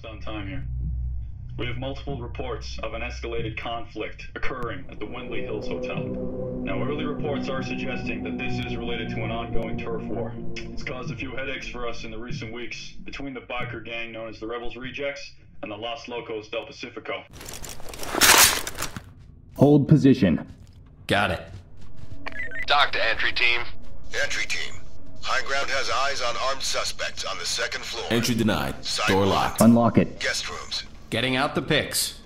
just on time here. We have multiple reports of an escalated conflict occurring at the Wenderly Hills Hotel. Now, early reports are suggesting that this is related to an ongoing turf war. It's caused a few headaches for us in the recent weeks between the biker gang known as the Rebels Rejects and the Los Locos del Pacifico. Hold position. Got it. TOC to entry team. Entry team. High ground has eyes on armed suspects on the second floor. Entry denied. Side Door one. locked. Unlock it. Guest rooms. Getting out the picks.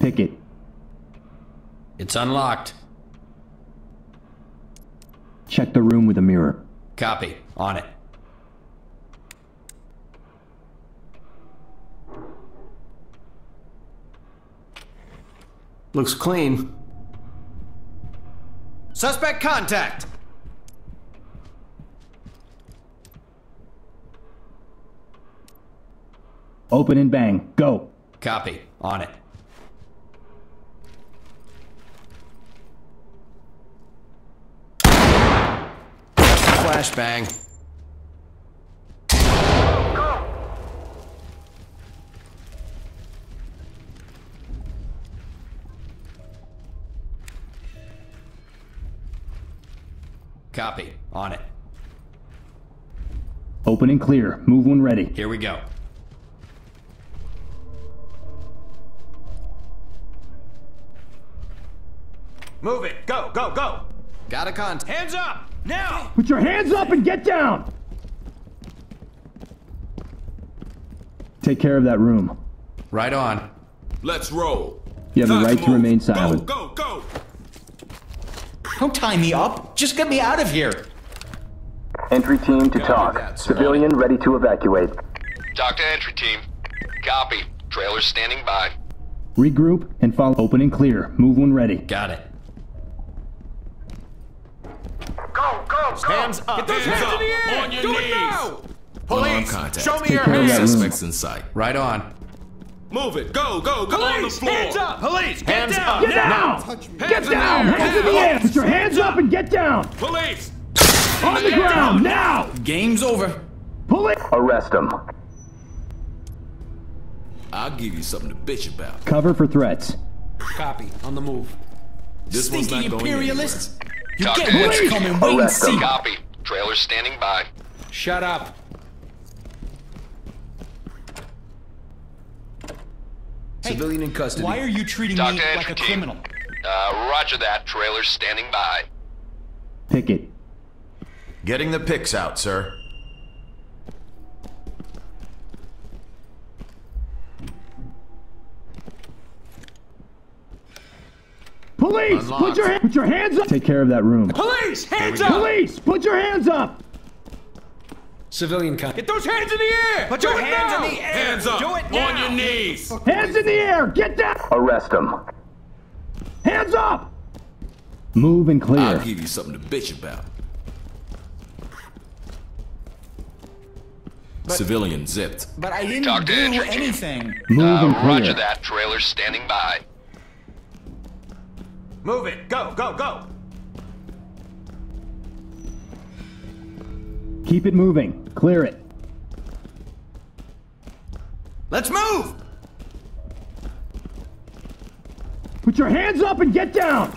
Pick it. It's unlocked. Check the room with a mirror. Copy. On it. Looks clean. Suspect contact! Open and bang. Go. Copy. On it. Flashbang. On it. Open and clear. Move when ready. Here we go. Move it. Go, go, go. Got a con. Hands up. Now. Put your hands up and get down! Take care of that room. Right on. Let's roll. You have the Time right to move. remain silent. Go, go, go. Don't tie me up. Just get me out of here. Entry team to TOC. that. Civilian ready to evacuate. TOC to entry team. Copy. Trailers standing by. Regroup and follow. Open and clear. Move when ready. Got it. Go, go, go! Hands up. Get those hands, in the air. On your Do knees. it now. Police, contact. show me Take your care of that hands. Suspects in sight. Right on. Move it. Go, go, go on the Police, floor. hands up. Police, get hands down. up. Get down! Hands Get in down! the air. Hands in the air! Put your hands up and get down! Police. On the ground, now! Game's over. Pull it! Arrest him. I'll give you something to bitch about. Cover for threats. Copy. On the move. This one's Stinky not going imperialists. You TOC get to what's entry coming. team. Wait and Arrest see. them. Copy. Trailers standing by. Shut up. Civilian in custody. Why are you treating TOC me like a team. criminal? Uh, roger that. Trailers standing by. Pick it. Getting the picks out, sir. Police! Unlocked. Put your, put your hands up! Take care of that room. Police, hands up. Police! Put your hands up! Civilian con. Get those hands in the air. Put Do your hands now. in the air. Hands up. Do it now. On your knees. Hands in the air! Get down! Arrest him. Hands up! Move and clear. I'll give you something to bitch about. Civilian zipped. But I didn't TOC to do entry team. anything. Move and Uh, clear. roger that. Trailer standing by. Move it. Go, go, go. Keep it moving. Clear it. Let's move. Put your hands up and get down!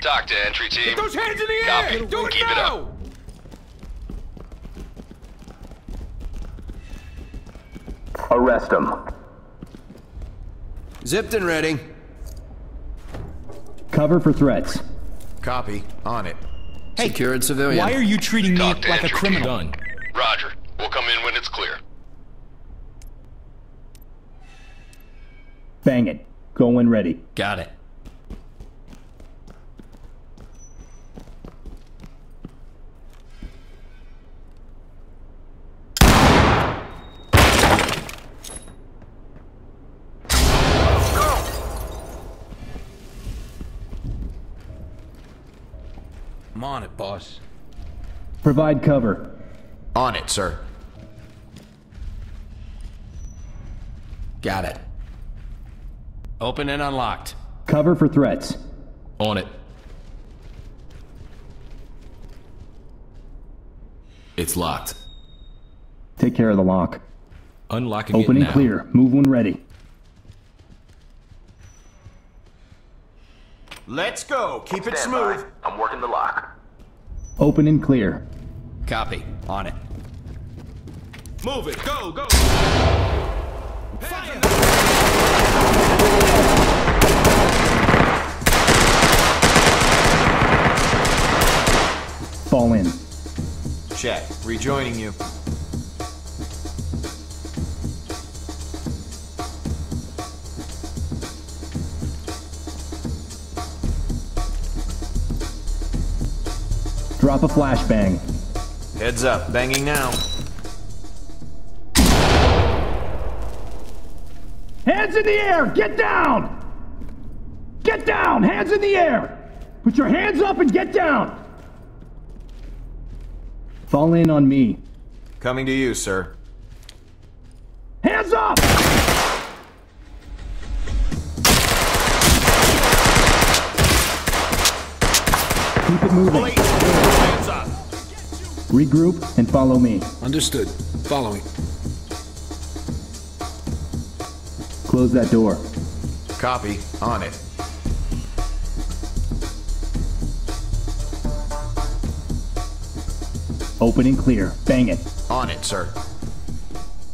TOC to entry team. Get those hands in the Copy. air. Do it Keep it now. up. Arrest him. Zipped and ready. Cover for threats. Copy. On it. Hey, Secured civilian. Why are you treating me TOC to like a entry criminal? Done. Roger. We'll come in when it's clear. Bang it. Go when ready. Got it. I'm on it, boss. Provide cover. On it, sir. Got it. Open and unlocked. Cover for threats. On it. It's locked. Take care of the lock. Unlocking Open and clear. Move when ready. Let's go. Keep it smooth. I'm working the lock. Open and clear. Copy. On it. Move it. Go, go. Fall in. Check. Rejoining you. Drop a flashbang. Heads up. Banging now. Hands in the air! Get down! Get down! Hands in the air! Put your hands up and get down! Fall in on me. Coming to you, sir. Hands up! Keep it moving. Up. Regroup and follow me. Understood. Following. Close that door. Copy. On it. Open and clear. Bang it. On it, sir.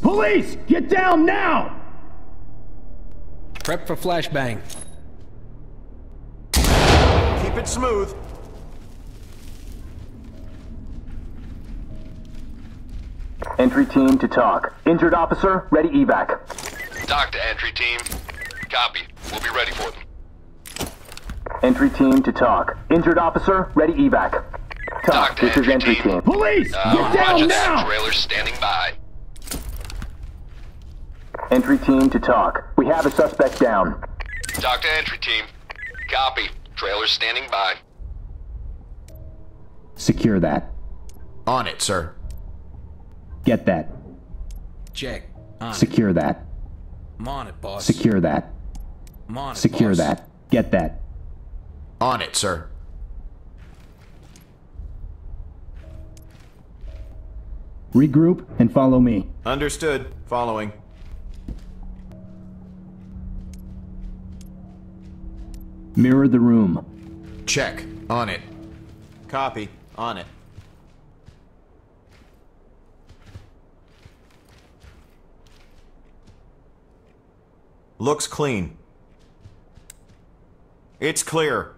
Police! Get down now! Prep for flashbang. Keep it smooth. Entry team to TOC. Injured officer, ready evac. TOC to entry team. Copy. We'll be ready for them. Entry team to TOC. Injured officer, ready evac. TOC TOC, to this is entry entry team. team. Police! Uh, Get down roger now! Trailer standing by. Entry team to TOC. We have a suspect down. TOC to entry team. Copy. Trailer standing by. Secure that. On it, sir. Get that. Check. On it. Secure that. I'm on it, boss. Secure that. I'm on it, Secure boss. that. Get that. On it, sir. Regroup and follow me. Understood. Following. Mirror the room. Check. On it. Copy. On it. Looks clean. It's clear.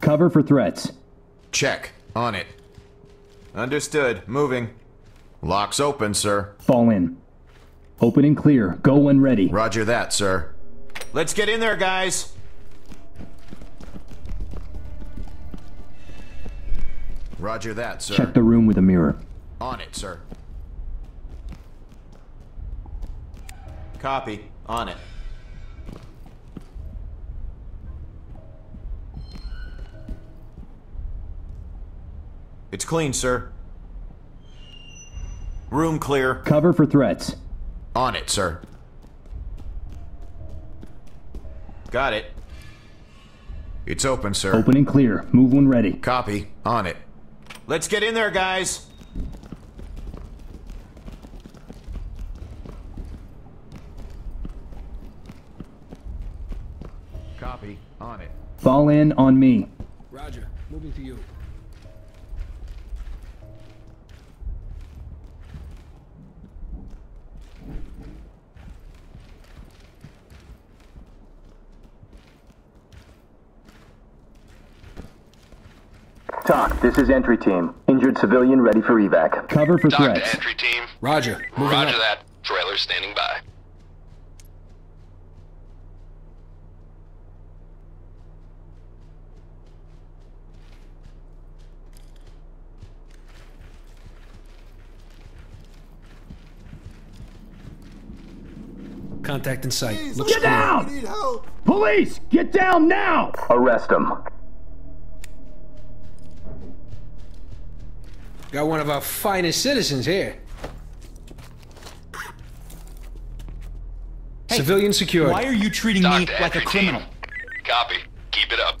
Cover for threats. Check. On it. Understood. Moving. Lock's open, sir. Fall in. Open and clear. Go when ready. Roger that, sir. Let's get in there, guys. Roger that, sir. Check the room with a mirror. On it, sir. Copy. On it. It's clean, sir. Room clear. Cover for threats. On it, sir. Got it. It's open, sir. Open and clear. Move when ready. Copy. On it. Let's get in there, guys. Copy. On it. Fall in on me. Roger. Moving to you. This is entry team. Injured civilian ready for evac. Cover for TOC threats. entry team. Roger. Moving Roger up. that. Trailer standing by. Contact in sight. Looks Get clear. down! Police! Get down now! Arrest him. Got one of our finest citizens here. Civilian secured. Why are you treating TOC me to like a criminal? Copy. Keep it up.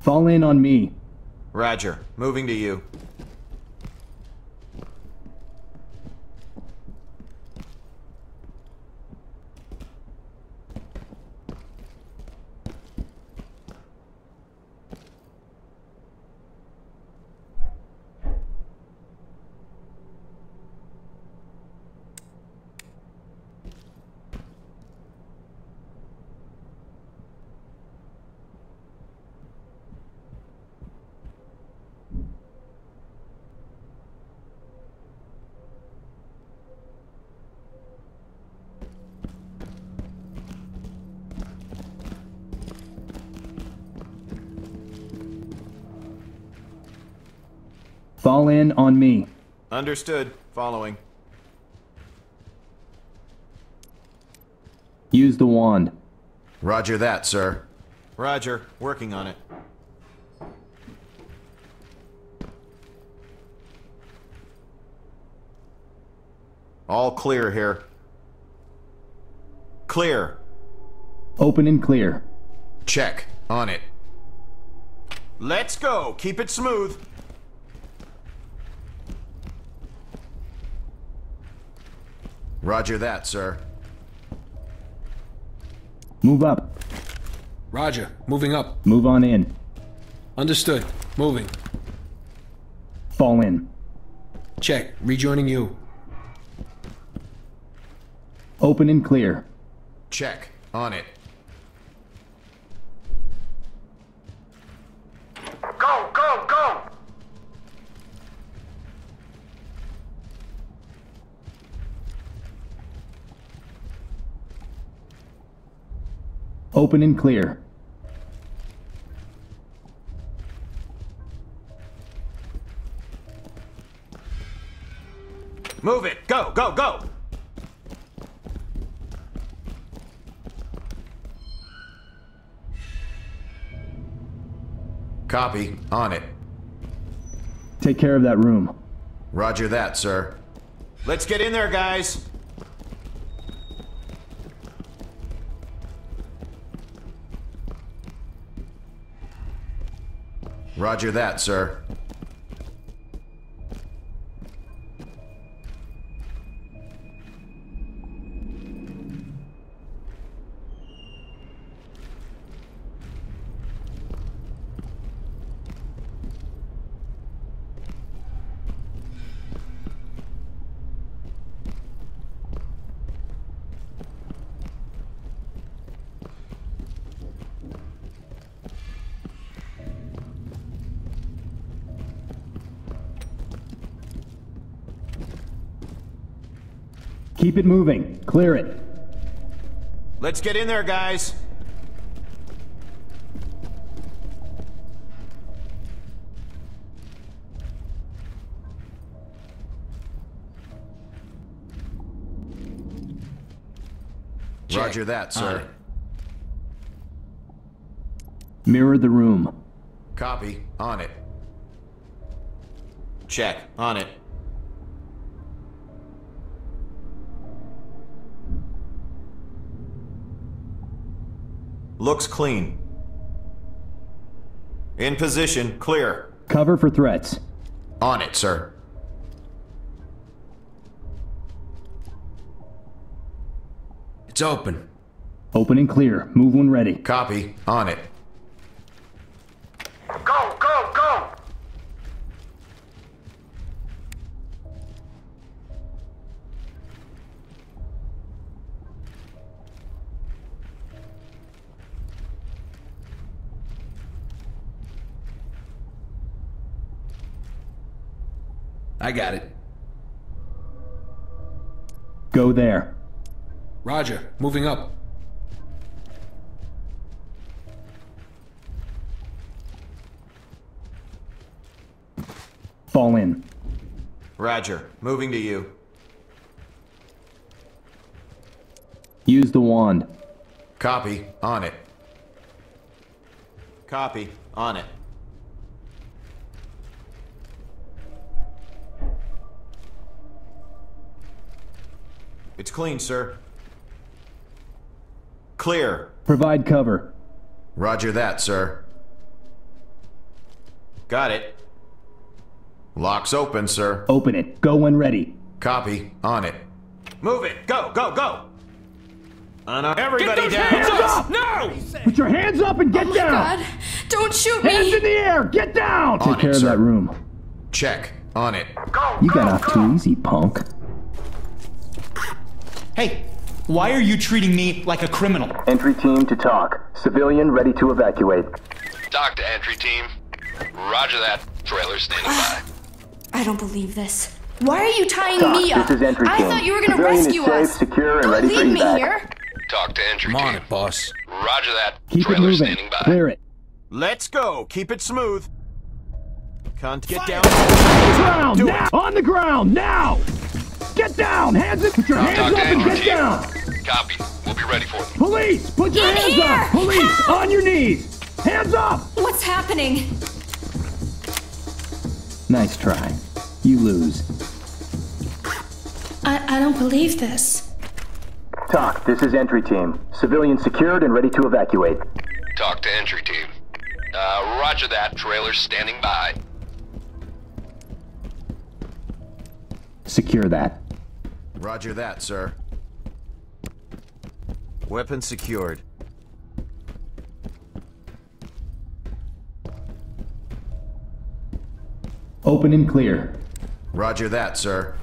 Fall in on me. Roger. Moving to you. Fall in on me. Understood. Following. Use the wand. Roger that, sir. Roger. Working on it. All clear here. Clear. Open and clear. Check. On it. Let's go. Keep it smooth. Roger that, sir. Move up. Roger. Moving up. Move on in. Understood. Moving. Fall in. Check. Rejoining you. Open and clear. Check. On it. Open and clear. Move it. Go, go, go. Copy. On it. Take care of that room. Roger that, sir. Let's get in there, guys. Roger that, sir. Keep it moving. Clear it. Let's get in there, guys. Check. Roger that, sir. Mirror the room. Copy. On it. Check. On it. Looks clean. In position. Clear. Cover for threats. On it, sir. It's open. Open and clear. Move when ready. Copy. On it. I got it. Go there. Roger. Moving up. Fall in. Roger. Moving to you. Use the wand. Copy. On it. Copy. On it. It's clean, sir. Clear. Provide cover. Roger that, sir. Got it. Lock's open, sir. Open it. Go when ready. Copy. On it. Move it. Go, go, go. Unarmed. Everybody those down. hands Hands up! up! No! Put your hands up and get Oh down. god. Don't shoot me. Hands me. in the air. Get down. Take On it, care of sir. that room. Check. On it. Go, You got off too easy, punk. Hey, why are you treating me like a criminal? Entry team to TOC. Civilian ready to evacuate. TOC to entry team. Roger that. Trailer standing by. Ah, I don't believe this. Why are you tying TOC. me up? This is entry I team. thought you were gonna Civilian is rescue safe, us. secure, and don't ready for leave me evac. here. TOC to entry I'm on team. it, boss. Roger that. Keep it moving. standing by. Clear it. Let's go. Keep it smooth. Cunt, get down. Ground Do now. On the ground now. Get down. Hands in. Put your hands TOC up and get down. Copy. We'll be ready for them. Police, put your In hands here. up. Police, Help. on your knees. Hands up. What's happening? Nice try. You lose. I, I don't believe this. TOC. This is entry team. Civilian secured and ready to evacuate. TOC to entry team. Uh, roger that. Trailer standing by. Secure that. Roger that, sir. Weapon secured. Open and clear. Roger that, sir.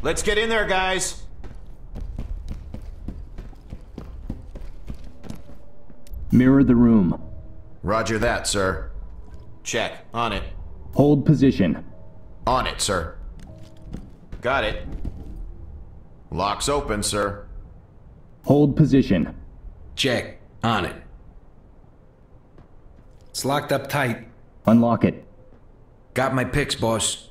Let's get in there, guys. Mirror the room. Roger that, sir. Check. On it. Hold position. On it, sir. Got it. Lock's open, sir. Hold position. Check. On it. It's locked up tight. Unlock it. Got my picks, boss.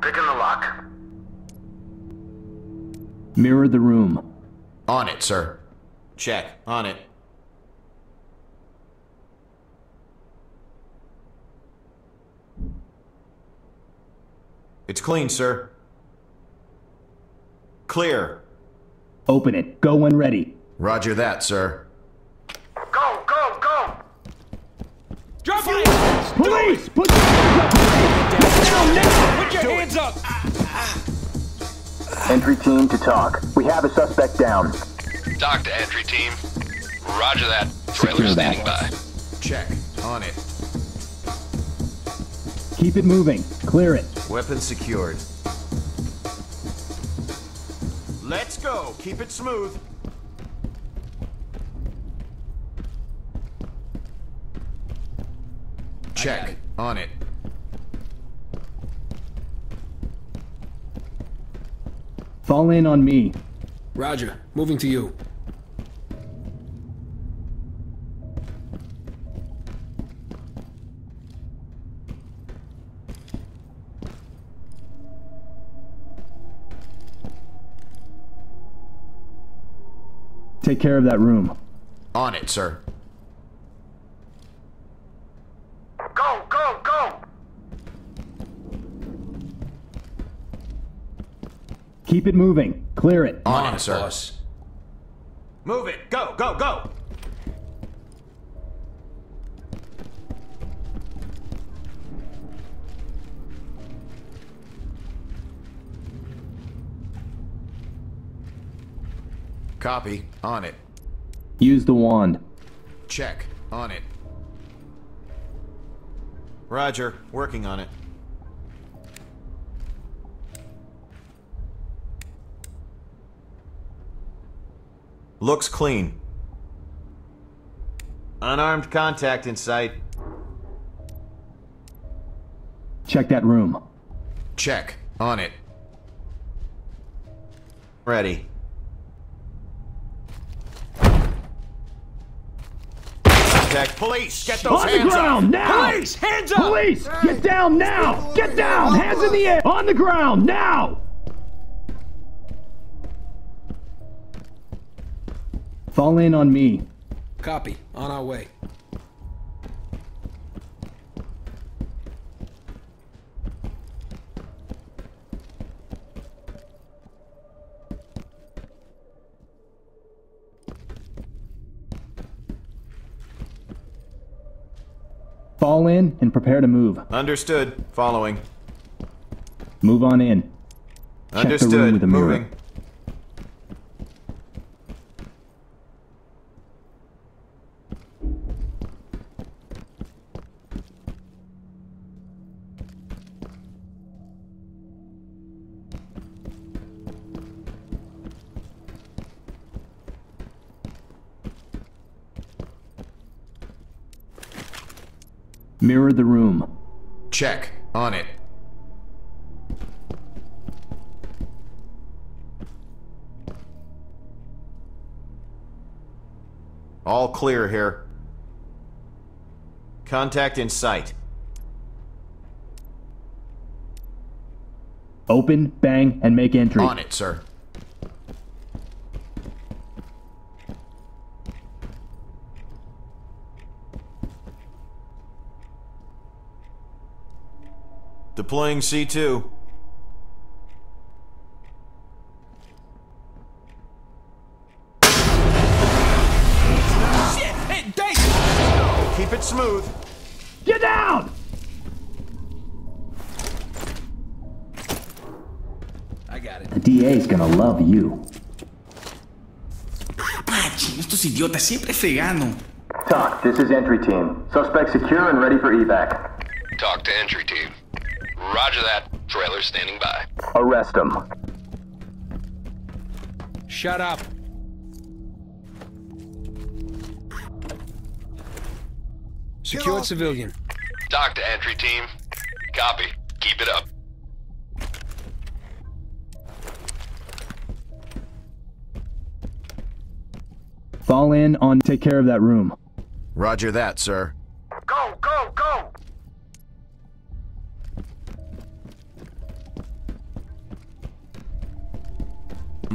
Picking the lock. Mirror the room. On it, sir. Check. On it. It's clean, sir. Clear. Open it. Go when ready. Roger that, sir. Go, go, go! Drop your hands! Police, put your hands up. Down now. Put your hands up! Entry team to TOC. We have a suspect down. TOC to entry team. Roger that. Trailer Secure that. standing by. Check. On it. Keep it moving. Clear it. Weapon secured. Let's go. Keep it smooth. Check. On it. Fall in on me. Roger. Moving to you. Take care of that room. On it, sir. Go, go, go! Keep it moving. Clear it. On, On it, it, sir. boss. Move it. Go, go, go. Copy. On it. Use the wand. Check. On it. Roger. Working on it. Looks clean. Unarmed contact in sight. Check that room. Check. On it. Ready. Contact. Police! Get those On the hands ground up! now. Police! Hands up! Police, get down now. Get down. Hands in the air. On the ground now. Fall in on me. Copy. On our way. Fall in and prepare to move. Understood. Following. Move on in. Check the room Understood. with a mirror. Moving. Mirror the room. Check. On it. All clear here. Contact in sight. Open, bang, and make entry. On it, sir. Deploying C2. Shit! Hey, Dave! Keep it smooth. Get down! I got it. The DA's gonna love you. Pachi, estos idiotas siempre fregando. TOC, this is entry team. Suspect secure and ready for evac. TOC to entry team. Roger that. Trailer standing by. Arrest him. Shut up. Secured civilian. TOC to entry team. Copy. Keep it up. Fall in on take care of that room. Roger that, sir.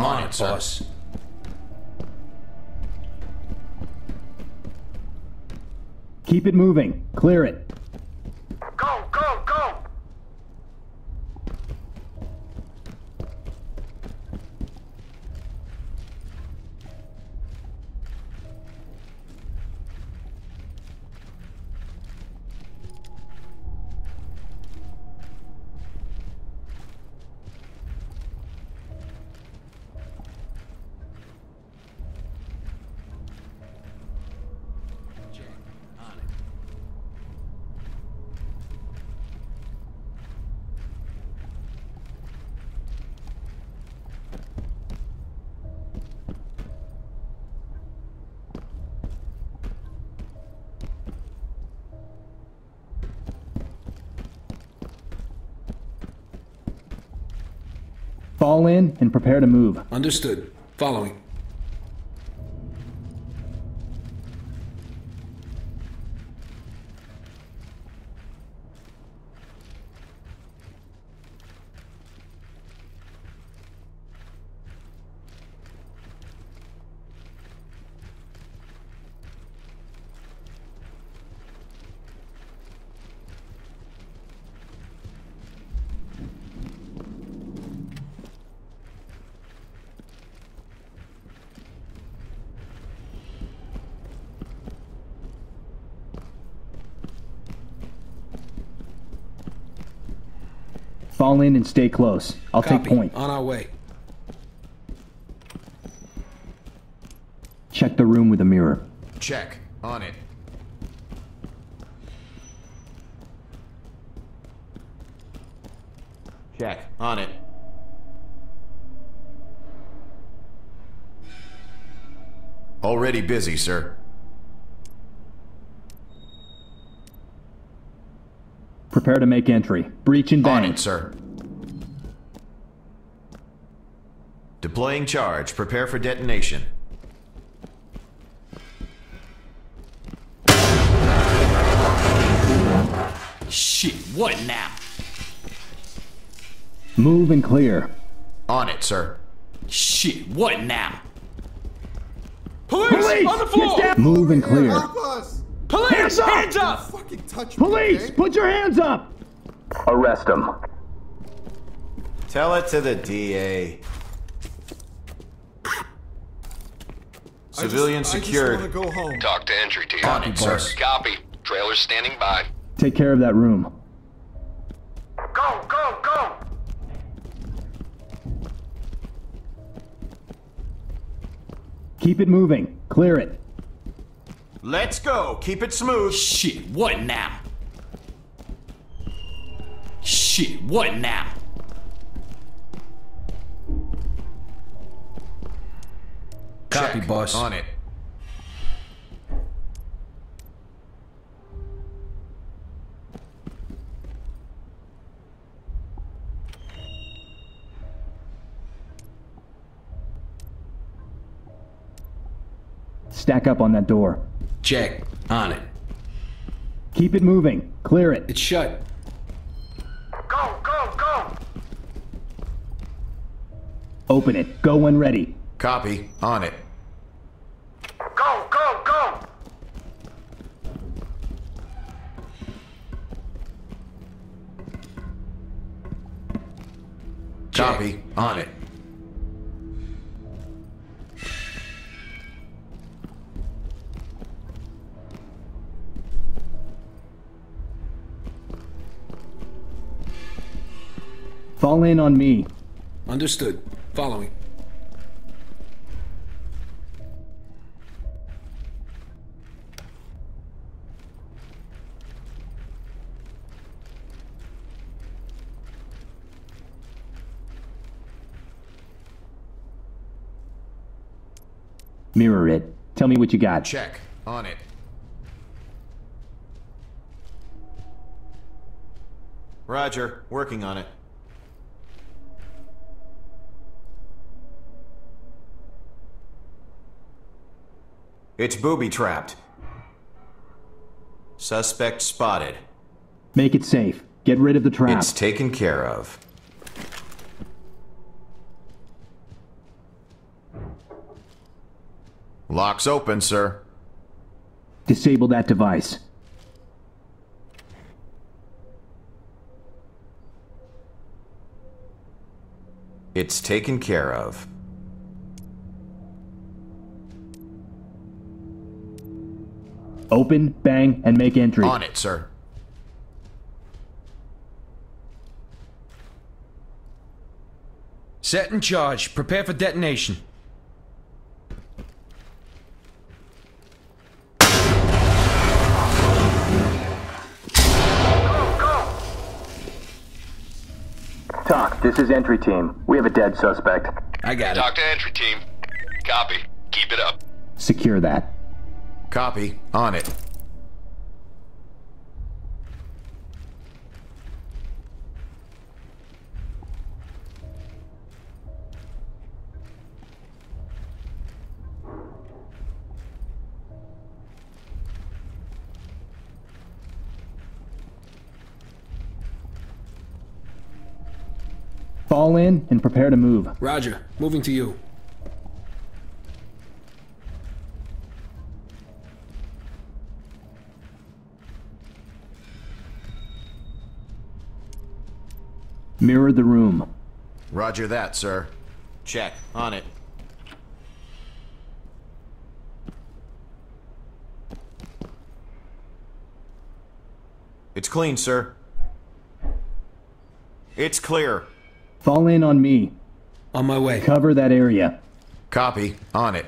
On, it, sir. boss. Keep it moving. Clear it. Fall in and prepare to move. Understood. Following. Fall in and stay close. I'll Copy. take point. On our way. Check the room with a mirror. Check. On it. Check. On it. Already busy, sir. Prepare to make entry. Breach and On it, sir. Deploying charge. Prepare for detonation. Shit, what now? Move and clear. On it, sir. Shit, what now? Police! Police! On the floor! Move and clear. Police! Hands up! Hands up! Police! Put your hands up! Arrest him. Tell it to the DA. Civilian I just, secured. TOC to entry team. On it, sir. Copy. Trailer's standing by. Take care of that room. Go, go, go! Keep it moving. Clear it. Let's go. Keep it smooth. Shit, what now? Shit, what now? Copy, Check. boss. On it. Stack up on that door. Check. On it. Keep it moving. Clear it. It's shut. Go, go, go! Open it. Go when ready. Copy. On it. Go, go, go! Copy. On it. Fall in on me. Understood. Following. Mirror it. Tell me what you got. Check. On it. Roger. Working on it. It's booby trapped. Suspect spotted. Make it safe. Get rid of the trap. It's taken care of. Lock's open, sir. Disable that device. It's taken care of. Open, bang, and make entry. On it, sir. Set and charge. Prepare for detonation. TOC, this is entry team. We have a dead suspect. I got it. TOC to entry team. Copy. Keep it up. Secure that. Copy. On it. Fall in and prepare to move. Roger. Moving to you. Mirror the room. Roger that, sir. Check. On it. It's clean, sir. It's clear. Fall in on me. On my way. Cover that area. Copy. On it.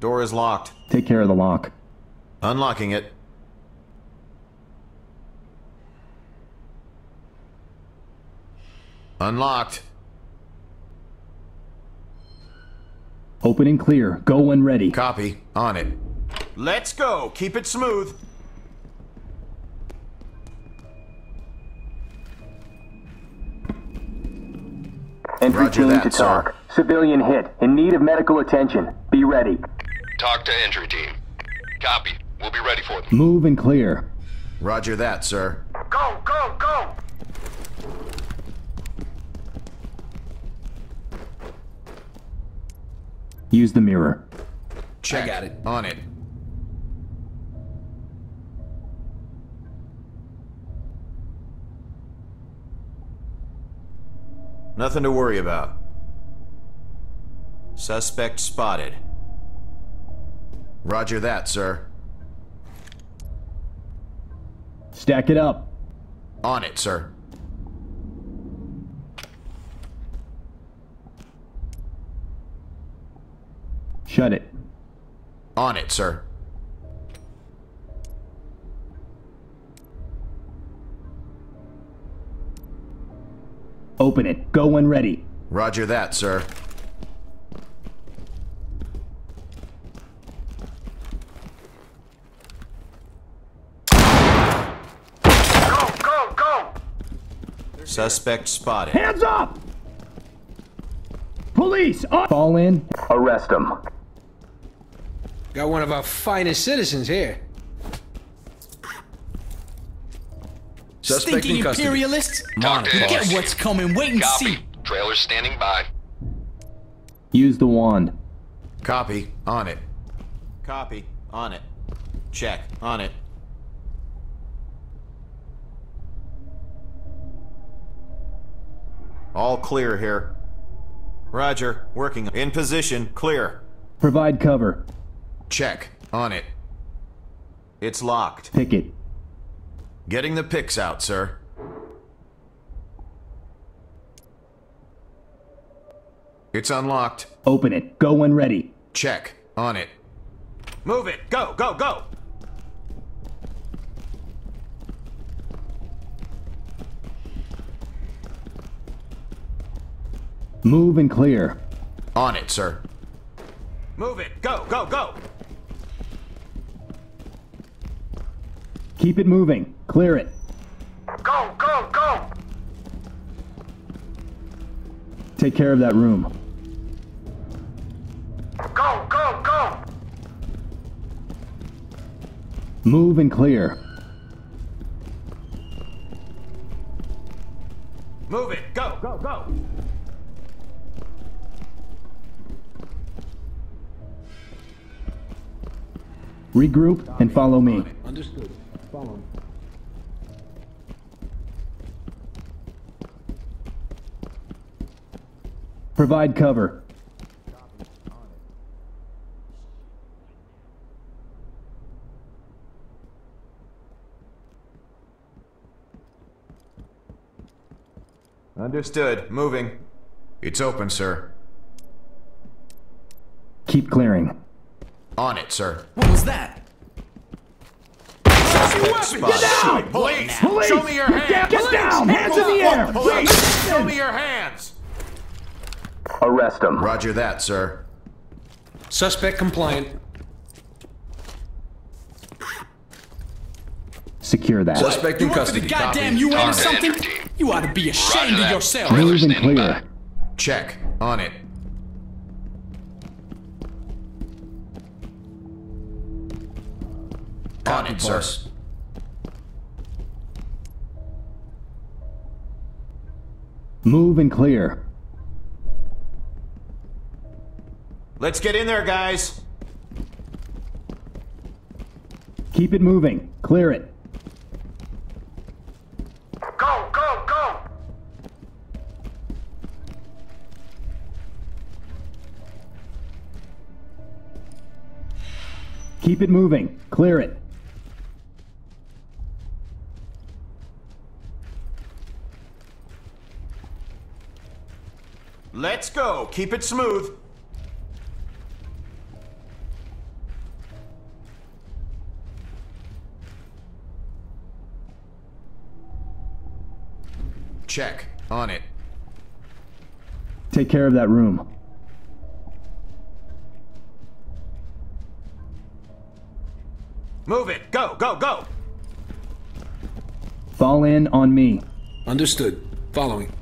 Door is locked. Take care of the lock. Unlocking it. Unlocked. Open and clear. Go when ready. Copy. On it. Let's go. Keep it smooth. Entry Roger team that, to sir. TOC. Civilian hit. In need of medical attention. Be ready. TOC to entry team. Copy. We'll be ready for them. Move and clear. Roger that, sir. Go, go, go! Use the mirror. Check. got it. On it. Nothing to worry about. Suspect spotted. Roger that, sir. Stack it up. On it, sir. Shut it. On it, sir. Open it. Go when ready. Roger that, sir. Go, go, go! Suspect spotted. Hands up! Police! Uh, Fall in. Arrest him. Got one of our finest citizens here. Suspect Stinky in custody. imperialists! TOC to Get what's coming, wait and Copy. see. Trailer's standing by. Use the wand. Copy. On it. Copy. On it. Check. On it. All clear here. Roger. Working. In position. Clear. Provide cover. Check. On it. It's locked. Pick it. Getting the picks out, sir. It's unlocked. Open it. Go when ready. Check. On it. Move it. Go, go, go. Move and clear. On it, sir. Move it. Go, go, go. Keep it moving. Clear it. Go, go, go! Take care of that room. Go, go, go! Move and clear. Move it. Go, go, go. Regroup and follow me. Understood. Follow me. Provide cover. Understood. Moving. It's open, sir. Keep clearing. On it, sir. What was that? Spot. Police! Police! Show me your hands! Get down! Hands in the air! Police! Show me your hands! Arrest him. Roger that, sir. Suspect compliant. Secure that. Suspect in You work for the custody. goddamn Copy. UN or Talk something? You ought to be ashamed of yourself. Trailer and clear. Check. On it. It, sir. Move and clear. Let's get in there, guys. Keep it moving. Clear it. Go, go, go! Keep it moving. Clear it. Let's go. Keep it smooth. Check. On it. Take care of that room. Move it. Go, go, go. Fall in on me. Understood. Following.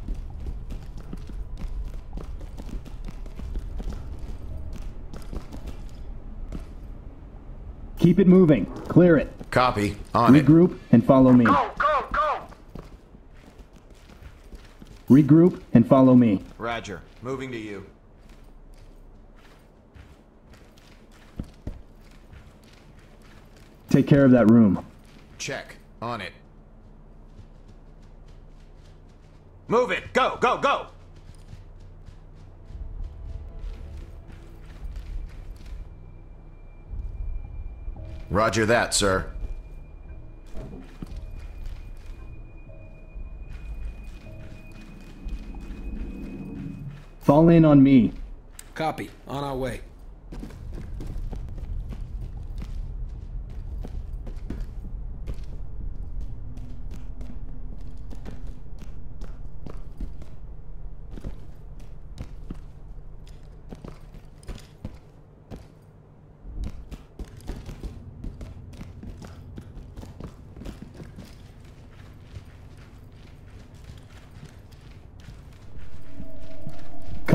Keep it moving. Clear it. Copy. On it. Regroup and follow me. Go, go, go! Regroup and follow me. Roger. Moving to you. Take care of that room. Check. On it. Move it. Go, go, go. Roger that, sir. Fall in on me. Copy. On our way.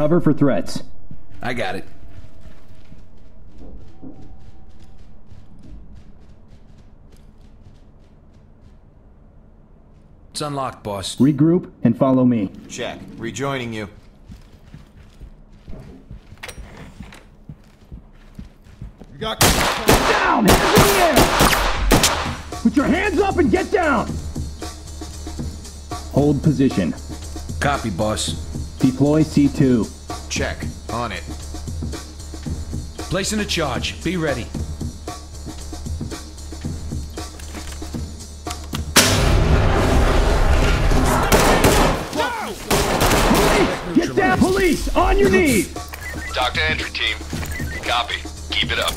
Cover for threats. I got it. It's unlocked, boss. Regroup and follow me. Check. Rejoining you. You got Down! Hands in the air! Put your hands up and get down! Hold position. Copy, boss. Deploy C2. Check. On it. Placing a charge. Be ready. Get down! Police! On your knees! Doctor to entry team. Copy. Keep it up.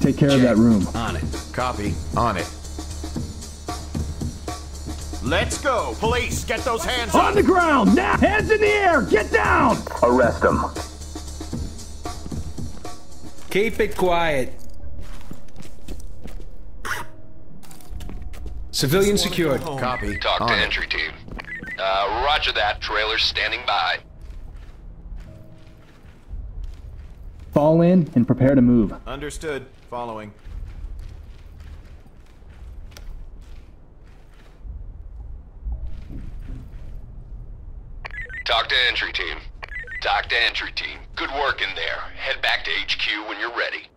Take care of that room. On it. Copy. On it. Let's go. Police, get those hands On the ground! Now! Hands in the air! Get down! Arrest him. Keep it quiet. Civilian secured. Copy. TOC on to entry team. Uh, roger that. Trailer standing by. Fall in and prepare to move. Understood. Following. TOC to entry team. TOC to entry team. Good work in there. Head back to HQ when you're ready.